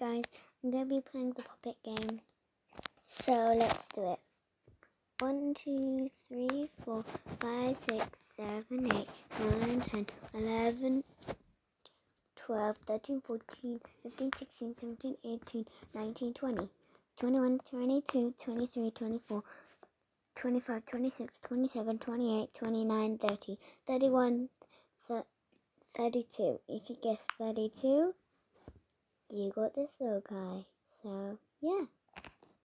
guys, I'm going to be playing the puppet game. So let's do it. 1, 2, 3, 4, 5, 6, 7, 8, 9, 10, 11, 12, 13, 14, 15, 16, 17, 18, 19, 20, 21, 22, 23, 24, 25, 26, 27, 28, 29, 30, 31, 32. If you guess 32, you got this little guy. So, yeah.